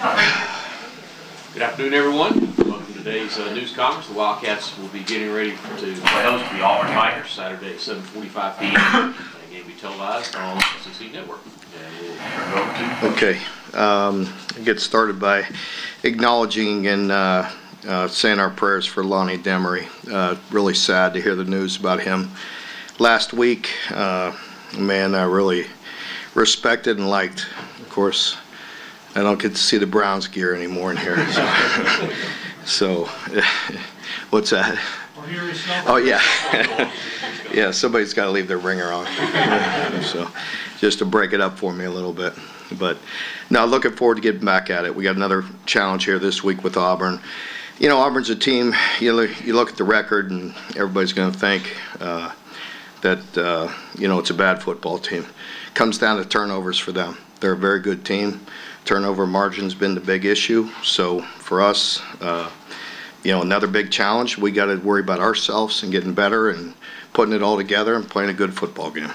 Good afternoon, everyone. Welcome to today's uh, news conference. The Wildcats will be getting ready to play host to the Auburn Tigers Saturday at 7:45 p.m. The game will be televised on SEC Network. To Okay, um, get started by acknowledging and, uh, uh, saying our prayers for Lonnie Demery. Uh, really sad to hear the news about him last week. Uh, man I really respected and liked. Of course, I don't get to see the Browns gear anymore in here, so. So, what's that? Oh, yeah. Yeah, somebody's gotta leave their ringer on. So, just to break it up for me a little bit. But, now, looking forward to getting back at it. We got another challenge here this week with Auburn. You know, Auburn's a team, you look, you look at the record and everybody's gonna think, uh, that, uh, you know, it's a bad football team. Comes down to turnovers for them. They're a very good team. Turnover margin's been the big issue. So for us, uh, you know, another big challenge. We got to worry about ourselves and getting better and putting it all together and playing a good football game.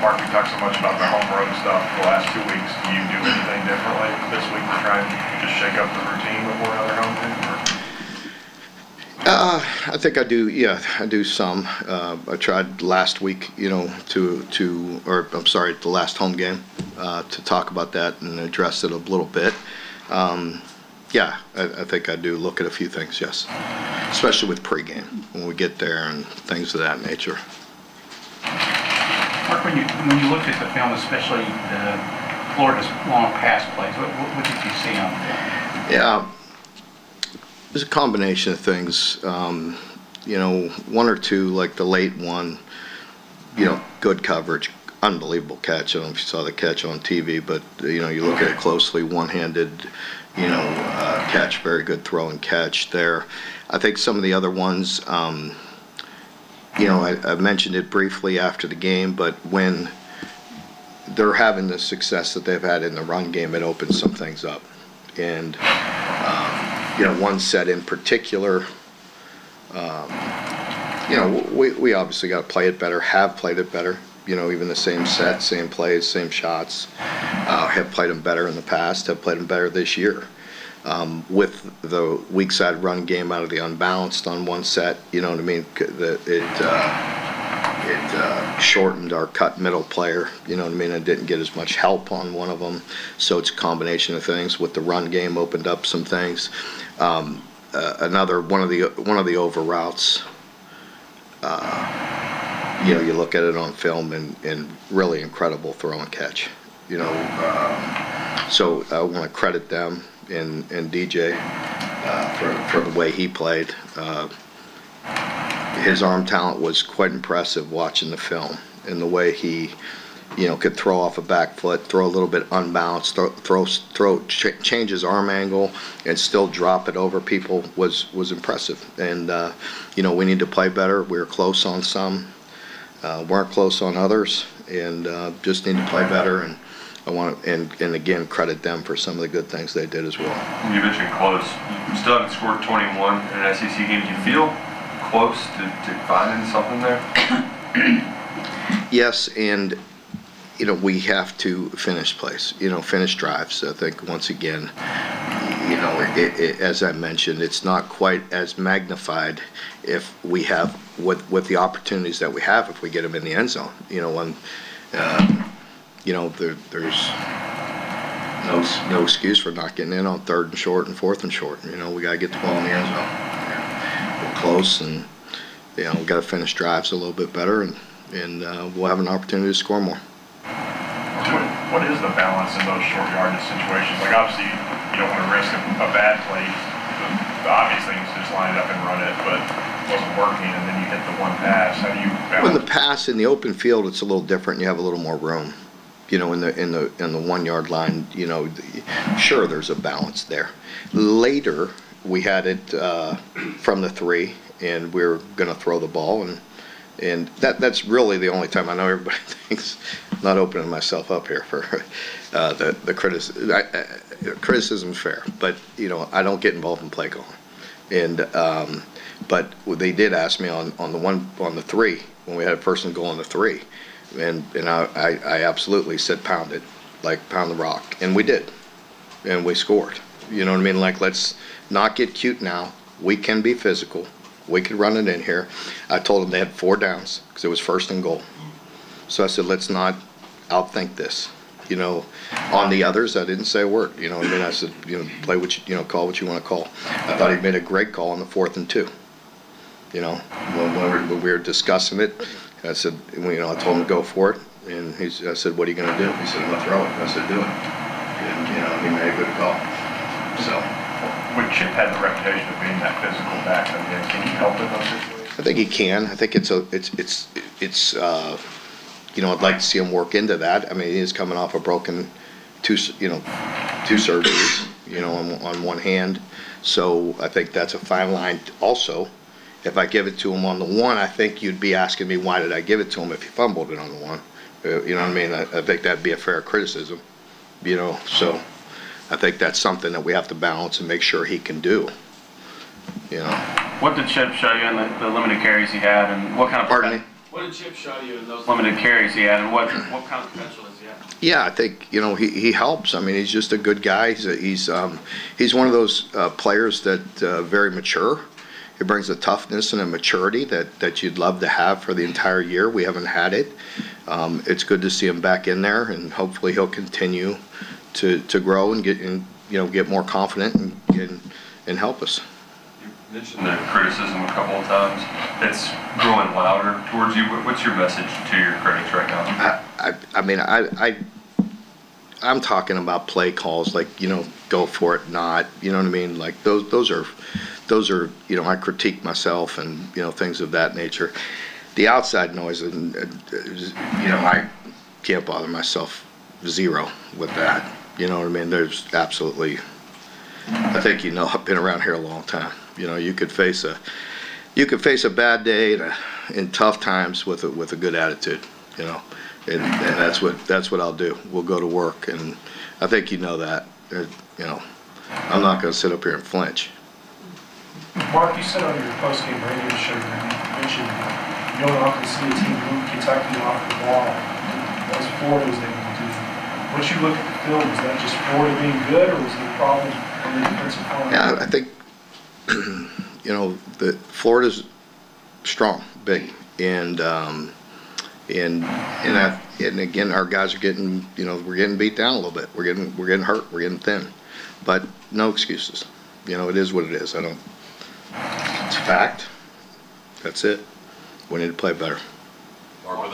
Mark, we talked so much about the home road stuff the last two weeks. Do you do anything differently this week to try and just shake up the routine before another home game? or- Uh, I think I do, yeah, I do some. Uh, I tried last week, you know, to, to, or I'm sorry, the last home game, uh, to talk about that and address it a little bit. Um, yeah, I, I think I do look at a few things, yes. Especially with pregame, when we get there and things of that nature. Mark, when you, when you looked at the film, especially the Florida's long pass plays, what, what what did you see on film? Yeah, there's a combination of things. Um, you know, one or two, like the late one, you know, good coverage, unbelievable catch. I don't know if you saw the catch on TV, but you know, you look at it closely, one-handed, you know, uh, catch, very good throw and catch there. I think some of the other ones, um, you know, I, I mentioned it briefly after the game, but when they're having the success that they've had in the run game, it opens some things up. And, um, you know, one set in particular, um, you know, we, we obviously got to play it better, have played it better. You know, even the same set, same plays, same shots, uh, have played them better in the past, have played them better this year. Um, with the weak side run game out of the unbalanced on one set, you know what I mean? It, uh, it uh, shortened our cut middle player, you know what I mean? It didn't get as much help on one of them. So it's a combination of things. With the run game, opened up some things. Um, uh, another one of the one of the over routes. You know, you look at it on film and, and really incredible throw and catch. You know, um, so I want to credit them and and DJ uh, for for the way he played. Uh, his arm talent was quite impressive watching the film and the way he, you know, could throw off a back foot, throw a little bit unbalanced, throw, throw, throw ch- change his arm angle, and still drop it over people was was impressive. And uh, you know, we need to play better. We were close on some, uh, weren't close on others, and uh, just need to play better. And I want to, and and again, credit them for some of the good things they did as well. You mentioned close. You still haven't scored 21 in an SEC game. Do you feel close to, to finding something there? Yes, and, you know, we have to finish plays, you know, finish drives. I think, once again, you know, it, it, as I mentioned, it's not quite as magnified if we have, with, with the opportunities that we have, if we get them in the end zone. You know, when, uh, you know, there, there's no, no excuse for not getting in on third and short and fourth and short. You know, we gotta get the ball in the end zone. We're close and, you know, we gotta finish drives a little bit better and, and, uh, we'll have an opportunity to score more. What, what is the balance in those short yardage situations? Like obviously, you don't want to risk a, a bad play. The, the obvious thing is just line it up and run it, but it wasn't working, and then you hit the one pass. How do you When the pass in the open field, it's a little different. You have a little more room. You know, in the in the in the one yard line, you know, sure there's a balance there. Later, we had it uh, from the three, and we were going to throw the ball, and and that that's really the only time I know everybody thinks. Not opening myself up here for uh, the the criticism. I, I, criticism's fair, but you know I don't get involved in play calling, and um, but they did ask me on on the one on the three when we had a person go on the three, and and I I, I absolutely said pound it, like pound the rock, and we did, and we scored. You know what I mean? Like, let's not get cute now. We can be physical. We could run it in here. I told them they had four downs because it was first and goal. So I said, let's not outthink this. You know, on the others, I didn't say a word. You know I mean? I said, you know, play what you, you know, call what you want to call. I thought he made a great call on the fourth and two. You know, when, when, we, were, when we were discussing it, I said, you know, I told him to go for it. And he's, I said, what are you going to do? He said, I'm going to throw it. I said, do it. And, you know, he made a good call. So. When Chip had the reputation of being that physical back, I can he help in those situations? I think he can. I think it's a, it's, it's, it's, uh, you know, I'd like to see him work into that. I mean, he is coming off a broken, two, you know, two surgeries, you know, on, on one hand. So I think that's a fine line also. If I give it to him on the one, I think you'd be asking me, why did I give it to him if he fumbled it on the one? Uh, you know what I mean? I, I think that'd be a fair criticism, you know, so I think that's something that we have to balance and make sure he can do, you know. What did Chip show you in the, the limited carries he had, and what kind of Pardon me? What did Chip show you in those? limited carries he had, and what What kind of potential does he have? Yeah, I think you know he, he helps. I mean, he's just a good guy. He's a, he's um, he's one of those uh, players that uh, very mature. He brings a toughness and a maturity that that you'd love to have for the entire year. We haven't had it. Um, it's good to see him back in there, and hopefully he'll continue to, to grow and get and you know get more confident and and, and help us. You mentioned the criticism a couple of times. It's growing louder towards you. What's your message to your critics right now? I, I, I mean, I, I, I'm talking about play calls, like, you know, go for it, not, you know what I mean? Like, those, those are, those are, you know, I critique myself and, you know, things of that nature. The outside noise, and, uh, you know, I can't bother myself zero with that. You know what I mean? There's absolutely, I think you know, I've been around here a long time. You know, you could face a, you could face a bad day in, a, in tough times with a, with a good attitude, you know. And, and that's what that's what I'll do. We'll go to work, and I think you know that. Uh, you know, I'm not going to sit up here and flinch. Mark, you said on your post-game radio show you mentioned you don't often see a team move Kentucky off the ball as Florida was able to do. Once you look at the film, is that just Florida being good, or was it a problem on the defensive front? Yeah, I think you know the Florida's strong, big, and um, and and I, and again, our guys are getting you know we're getting beat down a little bit. We're getting we're getting hurt. We're getting thin, but no excuses. You know, it is what it is. I don't. It's a fact. That's it. We need to play better.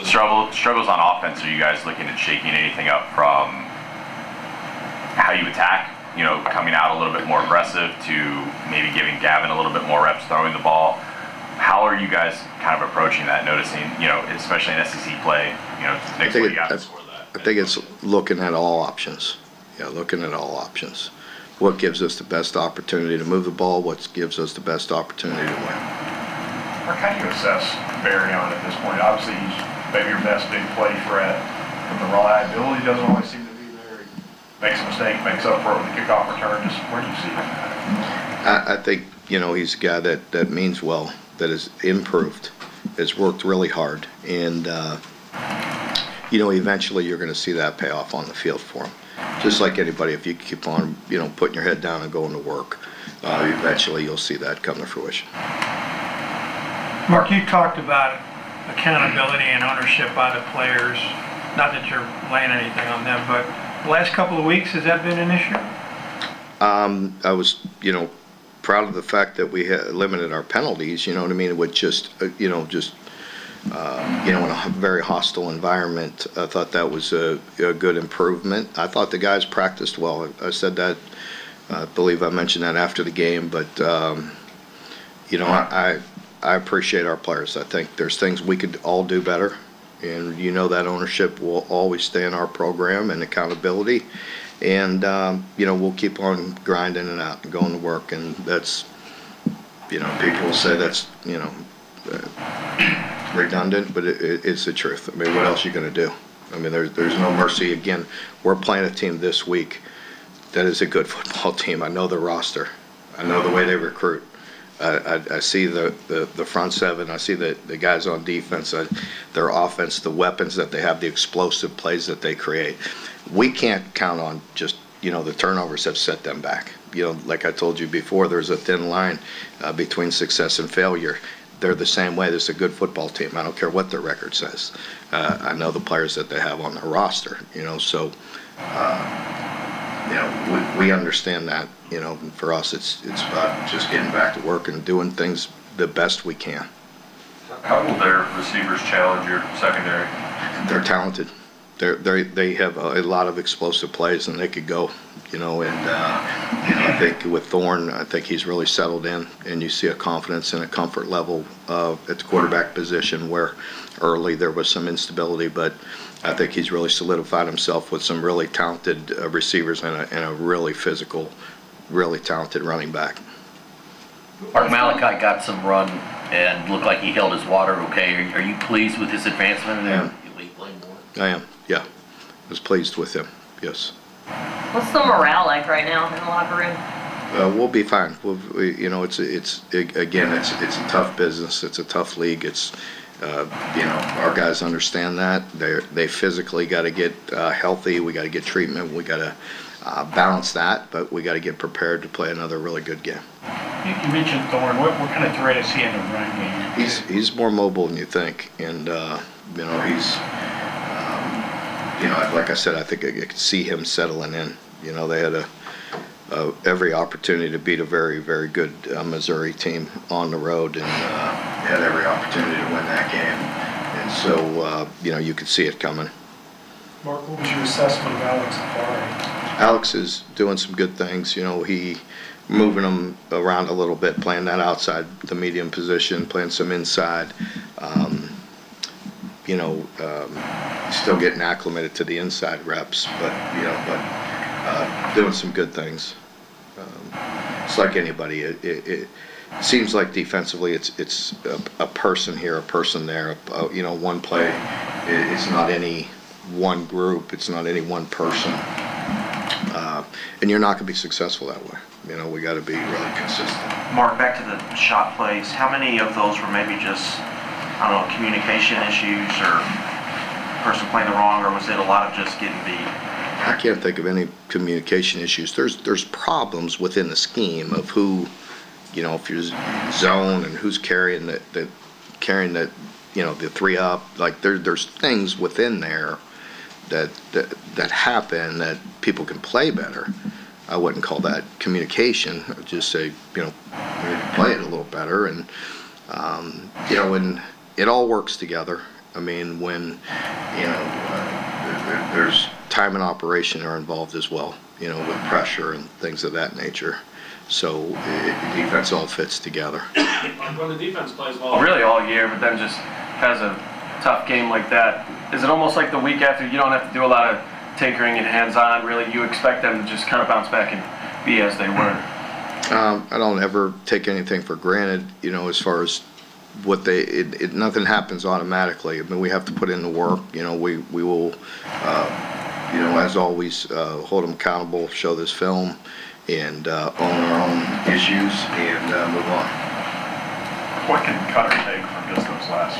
Struggle, struggles on offense, are you guys looking at shaking anything up from how you attack? You know, coming out a little bit more aggressive to maybe giving Gavin a little bit more reps throwing the ball. How are you guys kind of approaching that? Noticing, you know, especially in SEC play, you know, next week you got to score that. I think it's looking at all options. Yeah, looking at all options. What gives us the best opportunity to move the ball? What gives us the best opportunity to win? Mark, how do you assess Barion at this point? Obviously, he's maybe your best big play threat, but the reliability doesn't always seem to be there. He Makes a mistake, makes up for it with the kickoff return. Just where do you see him? I, I think, you know, he's a guy that, that means well, that has improved, has worked really hard, and, uh, you know, eventually you're gonna see that pay off on the field for him. Just like anybody, if you keep on, you know, putting your head down and going to work, uh, eventually you'll see that come to fruition. Mark, you talked about accountability and ownership by the players. Not that you're laying anything on them, but the last couple of weeks, has that been an issue? Um, I was, you know, proud of the fact that we limited our penalties, you know what I mean, with just, uh, you know, just, uh, you know, in a very hostile environment. I thought that was a, a good improvement. I thought the guys practiced well. I I said that, I believe I mentioned that after the game, but, um, you know, I appreciate our players. I think there's things we could all do better. And you know that ownership will always stay in our program and accountability. And, um, you know, we'll keep on grinding it out and going to work. And that's, you know, people say that's, you know, uh, redundant, but it, it, it's the truth. I mean, what else are you going to do? I mean, there's, there's no mercy. Again, we're playing a team this week that is a good football team. I know the roster. I know the way they recruit. I, I, I see the, the, the front seven. I see the, the guys on defense, uh, their offense, the weapons that they have, the explosive plays that they create. We can't count on just you know, the turnovers have set them back. You know, like I told you before, there's a thin line uh, between success and failure. They're the same way. This is a good football team. I don't care what their record says. Uh, I know the players that they have on their roster, you know, so, uh, you know, we, we understand that, you know, and for us, it's, it's about just getting back to work and doing things the best we can. How will their receivers challenge your secondary? They're talented. They're, they they have a, a lot of explosive plays and they could go, you know, and, uh, you know, I think with Thorne, I think he's really settled in and you see a confidence and a comfort level, uh, at the quarterback position where early there was some instability, but I think he's really solidified himself with some really talented uh, receivers and a, and a really physical, really talented running back. Mark Malachi got some run and looked like he held his water okay. Are are you pleased with his advancement in Yeah. there? I am, yeah. I was pleased with him, yes. What's the morale like right now in the locker room? Uh, we'll be fine. We'll, we, you know, it's, it's, again, it's, it's a tough business. It's a tough league. It's, uh, you know, our guys understand that. They're, they physically got to get, uh, healthy. We got to get treatment. We got to, uh, balance that, but we got to get prepared to play another really good game. You you mentioned Thorne, what, what kind of threat is he in the run game? He's, he's more mobile than you think, and, uh, you know, he's, um, you know, like I said, I think I could see him settling in. You know, they had a, uh, every opportunity to beat a very, very good uh, Missouri team on the road and uh, had every opportunity to win that game. And so, uh, you know, you could see it coming. Mark, what was your assessment of Alex Afari? Alex is doing some good things. You know, he moving them around a little bit, playing that outside the medium position, playing some inside. Um, you know, um, still getting acclimated to the inside reps, but you know, but uh, doing some good things. It's like anybody. It, it, it seems like defensively, it's it's a, a person here, a person there. Uh, you know, one play. It, it's not any one group. It's not any one person. Uh, and you're not going to be successful that way. You know, we got to be really consistent. Mark, back to the shot plays, how many of those were maybe just, I don't know, communication issues or person playing the wrong, or was it a lot of just getting beat? I can't think of any communication issues. There's there's problems within the scheme of who, you know, if you're zone and who's carrying the, the carrying the, you know, the three up. Like there there's things within there that that, that happen that people can play better. I wouldn't call that communication. I'd just say, you know, play it a little better and um, you know, when it all works together. I mean, when you know, uh, there, there's time and operation are involved as well. You know, with pressure and things of that nature. So it, defense all fits together. When the defense plays well. Really all year, but then just has a tough game like that. Is it almost like the week after, you don't have to do a lot of tinkering and hands-on, really? You expect them to just kind of bounce back and be as they were? Um, I don't ever take anything for granted, you know, as far as what they, it, it, nothing happens automatically. I mean, we have to put in the work, you know, we, we will, uh, you know, as always, uh, hold them accountable, show this film, and, uh, own our own issues and, uh, move on. What can Cutter take from just those last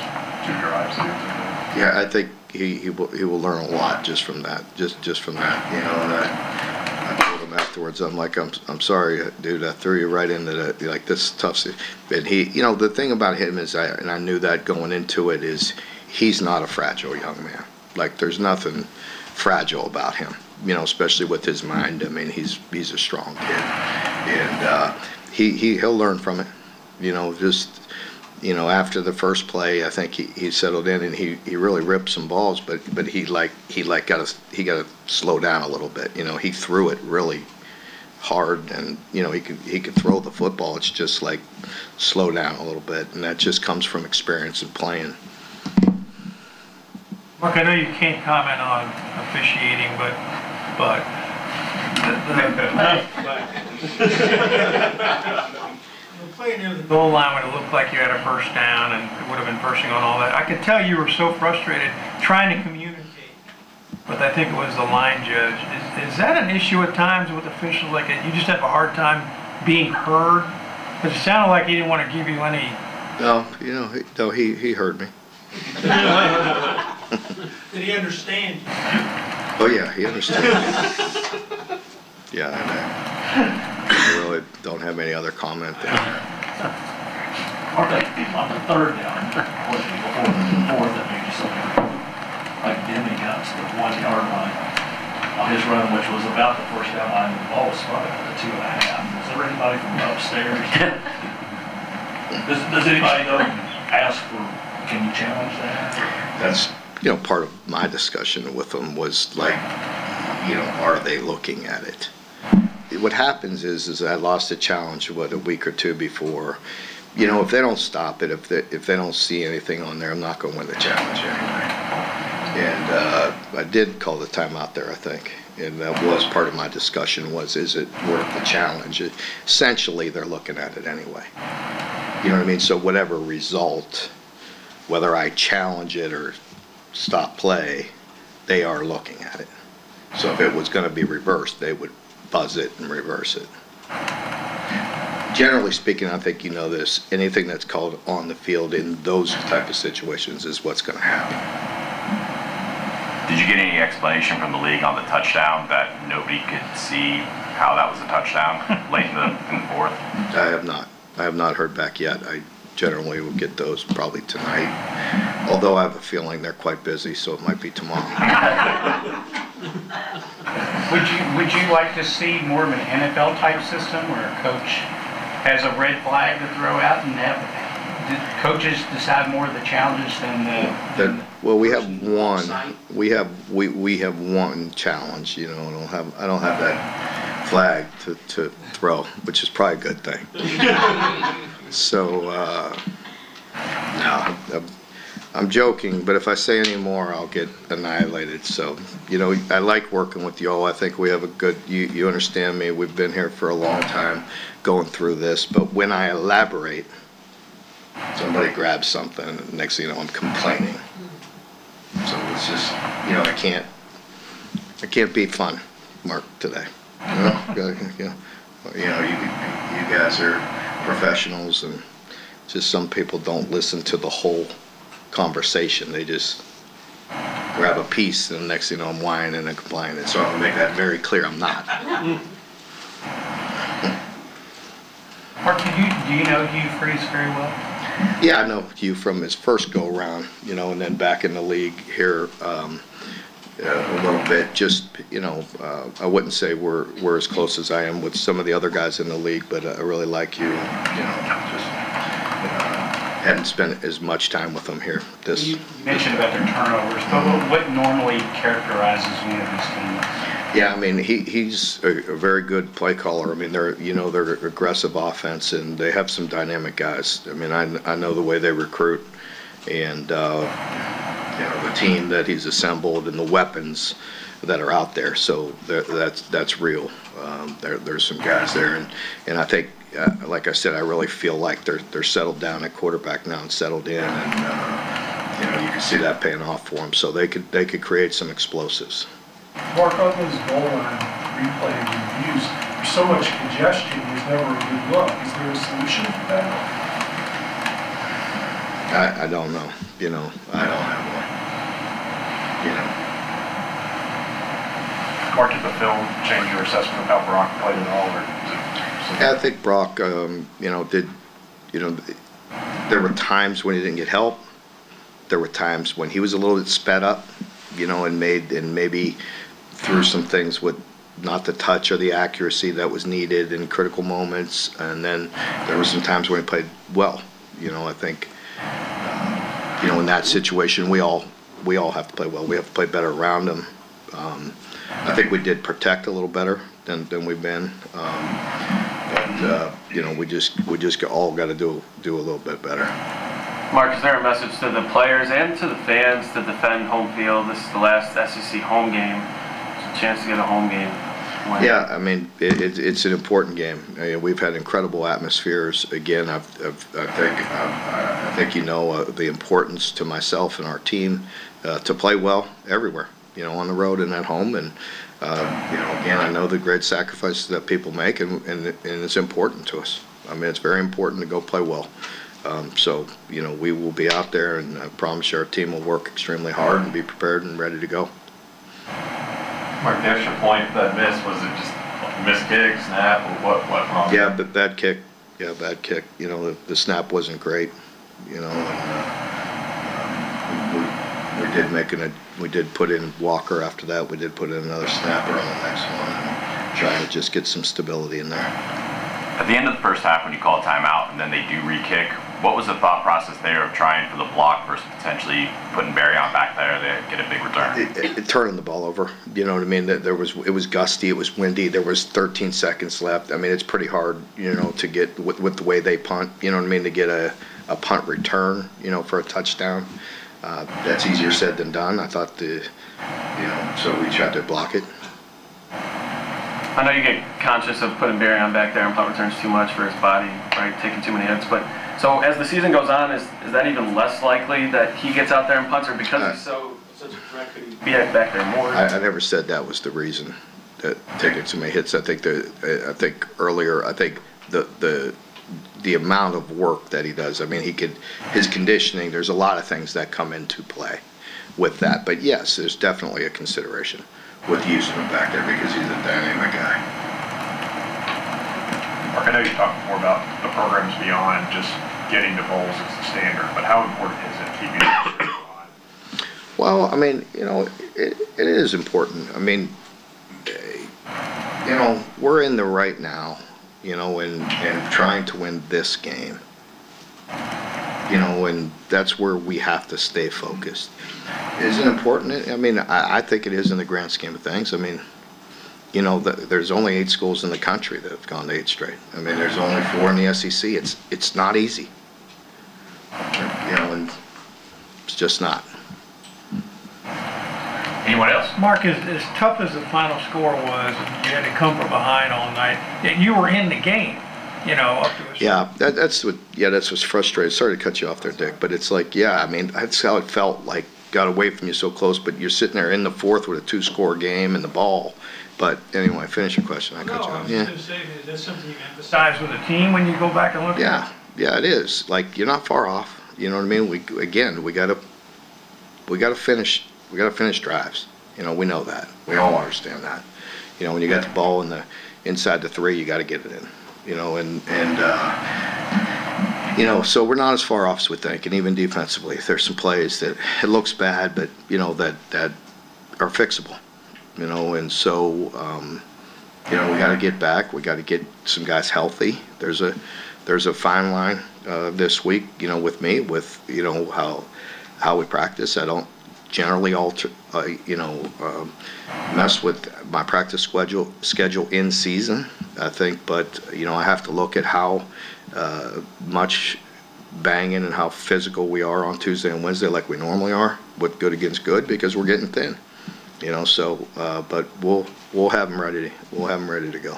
two drives? that he was in? Yeah, I think he, he will, he will learn a lot just from that, just, just from that, you know, and I, I told him afterwards, I'm like, I'm, I'm sorry, dude, I threw you right into that, like, this tough. si-" But he, you know, the thing about him is, I, and I knew that going into it, is he's not a fragile young man. Like, there's nothing fragile about him, you know, especially with his mind. I mean, he's, he's a strong kid. And, uh, he, he, he'll learn from it, you know, just, you know, after the first play, I think he, he settled in and he, he really ripped some balls, but, but he like, he like got to, he got to slow down a little bit. You know, he threw it really hard and, you know, he could, he could throw the football. It's just like slow down a little bit. And that just comes from experience and playing. Mark, I know you can't comment on officiating, but, but the- the- the play near the goal line when it looked like you had a first down and it would have been first and on all that. I could tell you were so frustrated trying to communicate, but I think it was the line judge. Is, is that an issue at times with officials? Like it? you just have a hard time being heard? Because it sounded like he didn't want to give you any. No, you know, he, no, he, he heard me. Did he understand? Oh, yeah, he understood. Yeah, I I really don't have any other comment there. Aren't they, on the third down, was it before the fourth, that maybe something like Demie got to the one yard line on his run, which was about the first down line, the ball was spotted at the two and a half. Is there anybody from upstairs? Does, does anybody know? ask for, can you challenge that? That's, you know, part of my discussion with them was like, you know, are they looking at it? What happens is, is I lost a challenge, what, a week or two before. You know, if they don't stop it, if they, if they don't see anything on there, I'm not gonna win the challenge anyway. And, uh, I did call the timeout there, I think, and that was part of my discussion was, is it worth the challenge? Essentially, they're looking at it anyway. You know what I mean? So whatever result, whether I challenge it or stop play, they are looking at it. So if it was gonna be reversed, they would buzz it and reverse it. Generally speaking, I think you know this, anything that's called on the field in those type of situations is what's gonna happen. Did you get any explanation from the league on the touchdown that nobody could see how that was a touchdown late in the, in the fourth? I have not, I have not heard back yet. I generally we'll get those probably tonight. Although I have a feeling they're quite busy, so it might be tomorrow. Would you, would you like to see more of an NFL type system where a coach has a red flag to throw out and have, coaches decide more of the challenges than the? That, well, we have one, we have, we, we have one challenge, you know, I don't have, I don't have that flag to, to throw, which is probably a good thing. So, uh, no, I'm- I'm joking, but if I say any more, I'll get annihilated, so, you know, I like working with y'all, I think we have a good, you, you understand me, we've been here for a long time going through this, but when I elaborate, somebody grabs something, and next thing you know, I'm complaining. So it's just, you know, I can't, I can't be fun, Mark, today. You know, you know, you know, you, you guys are professionals and just some people don't listen to the whole conversation. They just grab a piece and the next thing you know, I'm whining and complaining. So I'm gonna make that very clear, I'm not. Mark, do you, do you know Hugh Freeze very well? Yeah, I know Hugh from his first go round, you know, and then back in the league here, um, uh, a little bit, just, you know, uh, I wouldn't say we're, we're as close as I am with some of the other guys in the league, but I really like you, you know, just, uh, hadn't spent as much time with them here this. You mentioned about their turnovers, but what- what normally characterizes one of these teams? Yeah, I mean, he, he's a, a very good play caller. I mean, they're, you know, they're aggressive offense and they have some dynamic guys. I mean, I, I know the way they recruit and, uh, you know, the team that he's assembled and the weapons that are out there. So there- that's, that's real. Um, there, there's some guys there and, and I think, uh, like I said, I really feel like they're, they're settled down at quarterback now and settled in and, uh, you know, you can see that paying off for them. So they could, they could create some explosives. Mark, on those goal line replay reviews, there's so much congestion, there's never a good look. Is there a solution for that? I, I don't know, you know, I don't have one. You know, Mark, did the film change your assessment of how Brock played at all, or it? I think Brock, um, you know, did, you know, there were times when he didn't get help. There were times when he was a little bit sped up, you know, and made, and maybe threw some things with not the touch or the accuracy that was needed in critical moments. And then there were some times when he played well, you know, I think, uh, you know, in that situation, we all, we all have to play well. We have to play better around him. Um, I think we did protect a little better than, than we've been. Um, but, uh, you know, we just, we just all got to do, do a little bit better. Mark, is there a message to the players and to the fans to defend home field? This is the last SEC home game. It's a chance to get a home game. win. Yeah, I mean, it, it, it's an important game. I mean, we've had incredible atmospheres. Again, I've, I've, I think, I, I think you know uh, the importance to myself and our team uh, to play well everywhere. You know, on the road and at home, and uh, you know, again, I know the great sacrifices that people make, and, and, and it's important to us. I mean, it's very important to go play well. Um, so, you know, we will be out there, and I promise you, our team will work extremely hard and be prepared and ready to go. Mark, the extra point that missed, was it just Missed kick, snap, or what, what wrong? Yeah, but bad kick, yeah, bad kick, you know, the, the snap wasn't great, you know, and, uh, did make an, we did put in Walker after that, we did put in another snapper on the next one, and trying to just get some stability in there. At the end of the first half, when you call a timeout and then they do re-kick, what was the thought process there of trying for the block versus potentially putting Barion back there to get a big return? It, it, it turning the ball over, you know what I mean, that there was, it was gusty, it was windy, there was thirteen seconds left, I mean, it's pretty hard, you know, to get, with, with the way they punt, you know what I mean, to get a, a punt return, you know, for a touchdown. Uh, that's easier said than done, I thought the, you know, so we tried to block it. I know you get conscious of putting Barion back there and punt returns too much for his body, right, taking too many hits, but, so as the season goes on, is, is that even less likely that he gets out there and punts, or because he's so, such a threat, could he be back there more? I, I never said that was the reason that taking too many hits. I think the, I think earlier, I think the, the, the amount of work that he does, I mean, he could, his conditioning, there's a lot of things that come into play with that. But yes, there's definitely a consideration with using him back there because he's a dynamic guy. Mark, I know you talked more about the programs beyond just getting to bowls as the standard, but how important is it keeping on? Well, I mean, you know, it, it is important. I mean, you know, we're in the right now, you know, and, and trying to win this game. You know, and that's where we have to stay focused. Is it important? I mean, I, I think it is in the grand scheme of things. I mean, you know, the, there's only eight schools in the country that have gone to eight straight. I mean, there's only four in the SEC. It's, it's not easy. You know, and it's just not. Anyone else? Mark, as, as tough as the final score was, you had to come from behind all night, yet you were in the game, you know, up to a. Yeah, that, that's what, yeah, that's what's frustrating. Sorry to cut you off there, Dick, but it's like, yeah, I mean, that's how it felt, like, got away from you so close, but you're sitting there in the fourth with a two-score game and the ball. But anyway, finish your question, I No, cut you I off. was Yeah, just gonna say, is that something you emphasize with the team when you go back and look at it? yeah, yeah, it is. Like, you're not far off, you know what I mean? We, again, we gotta, we gotta finish, we gotta finish drives. You know, we know that. We all understand that. You know, when you got the ball in the, inside the three, you gotta get it in. You know, and, and, uh, you know, so we're not as far off as we think, and even defensively, there's some plays that, it looks bad, but, you know, that, that are fixable. You know, and so, um, you know, we gotta get back, we gotta get some guys healthy. There's a, there's a fine line, uh, this week, you know, with me, with, you know, how, how we practice. I don't generally alter, uh, you know, um, mess with my practice schedule, schedule in season, I think, but, you know, I have to look at how, uh, much banging and how physical we are on Tuesday and Wednesday like we normally are, with good against good, because we're getting thin. You know, so, uh, but we'll, we'll have them ready, we'll have them ready to go.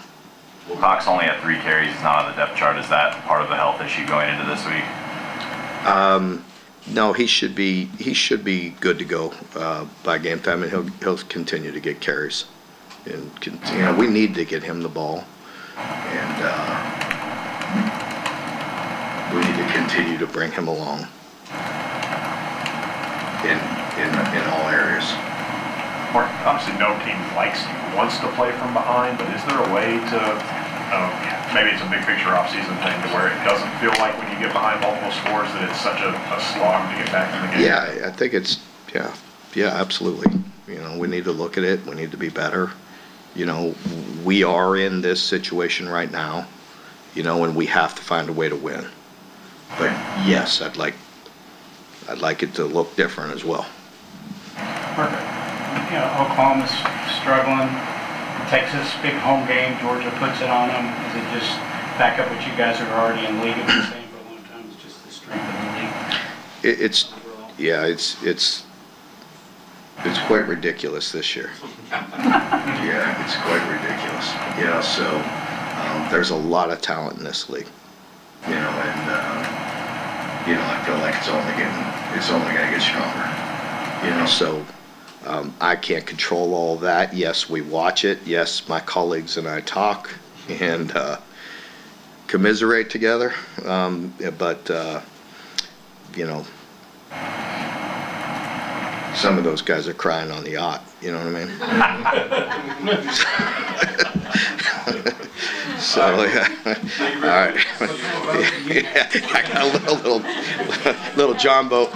Wilcox only had three carries, he's not on the depth chart. Is that part of the health issue going into this week? Um, no, he should be, he should be good to go, uh, by game time, and he'll, he'll continue to get carries. And, you know, we need to get him the ball, and, uh, we need to continue to bring him along in, in, in all areas. Obviously no team likes, wants to play from behind, but is there a way to, um, maybe it's a big picture off-season thing to where it doesn't feel like when you get behind multiple scores that it's such a, a slog to get back in the game? Yeah, I- I think it's, yeah, yeah, absolutely. You know, we need to look at it, we need to be better. You know, we are in this situation right now, you know, and we have to find a way to win. But yes, I'd like, I'd like it to look different as well. Perfect. You know, Oklahoma's struggling, Texas, big home game, Georgia puts it on them. Is it just back up what you guys are already in the league have been saying for a long time, it's just the strength of the league It, it's, overall? yeah, it's, it's, it's quite ridiculous this year. Yeah, it's quite ridiculous. Yeah, so, um, there's a lot of talent in this league. You know, and, uh, you know, I feel like it's only getting, it's only gonna get stronger. You know, so, um, I can't control all that. Yes, we watch it. Yes, my colleagues and I talk and, uh, commiserate together. Um, but, uh, you know, some of those guys are crying on the yacht, you know what I mean? So, yeah, all right. Yeah, I got a little, little, little jon boat.